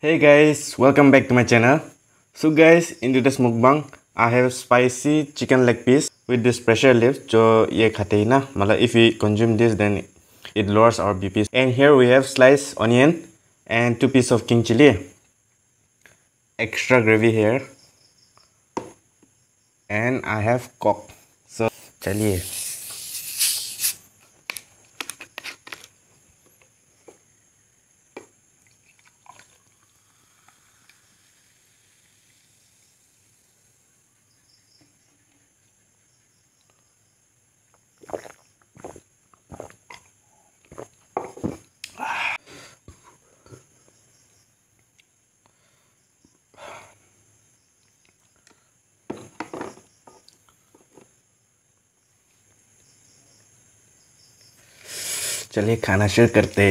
hey guys welcome back to my channel. So guys in today's mukbang i have spicy chicken leg piece with this pressure lift So na. If we consume this then it lowers our bp and here we have sliced onion and two piece of king chili. Extra gravy here. And i have cock. So chaliye चलिए खाना शुरू करते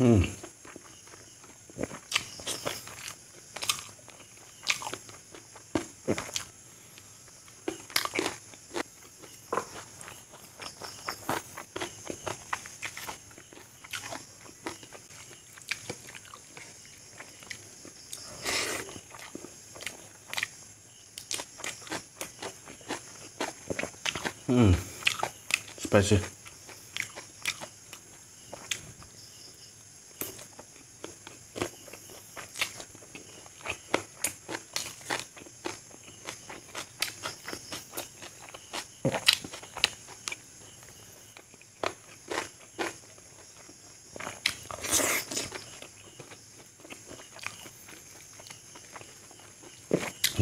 음. Hmm, spicy.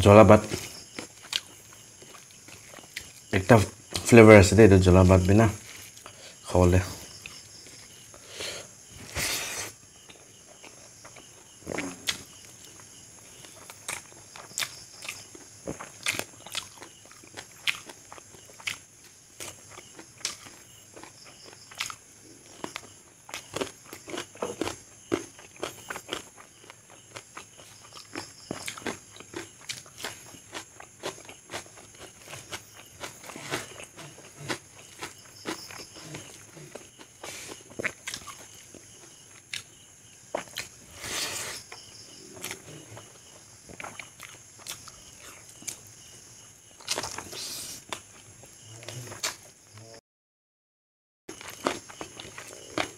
Jolabat. bat. Flavour আছে দেই এইটো জ্বলা ভাত বিনা খাবলৈ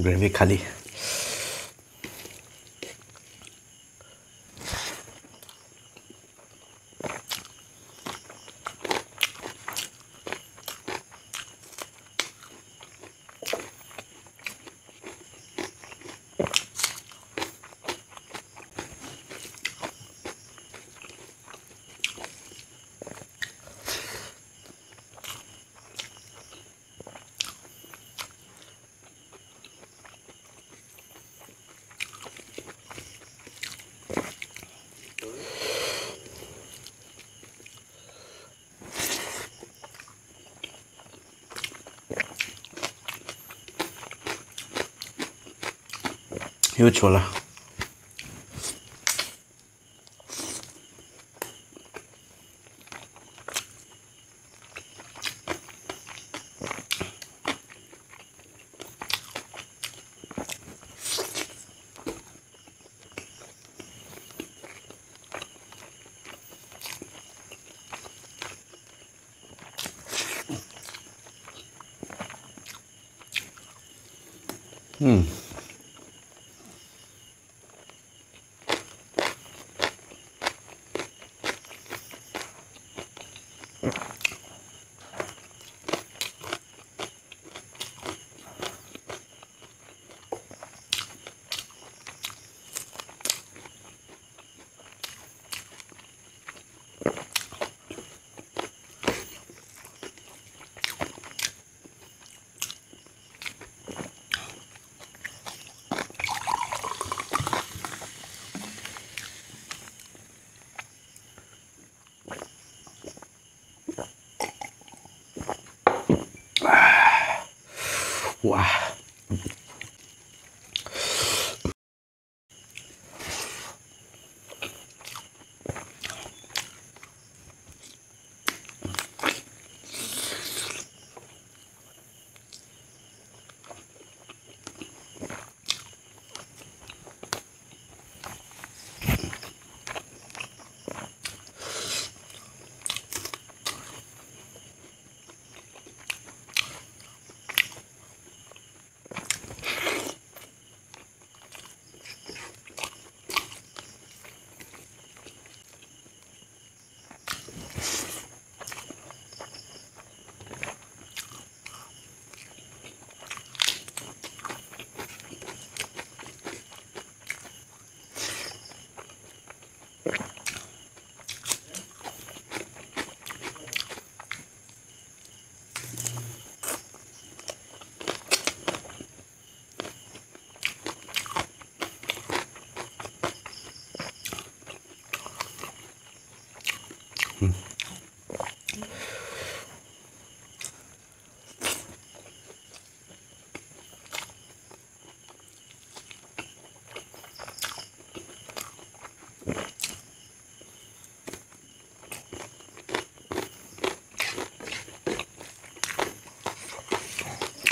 ग्रेवी खाली। yêu chùa là Hmm. Yeah. Wow.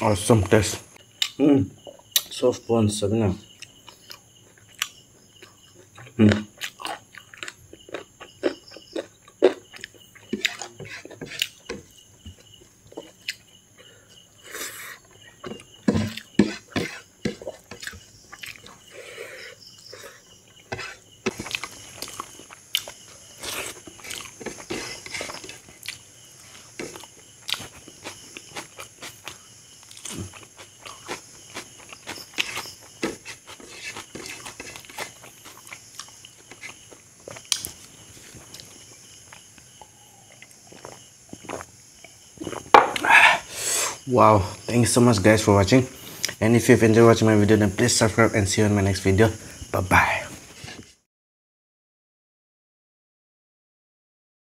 awesome taste. Mm, so fun, Sabina. Mm. Wow thank you so much guys for watching. And if you've enjoyed watching my video then please subscribe and see you in my next video. Bye bye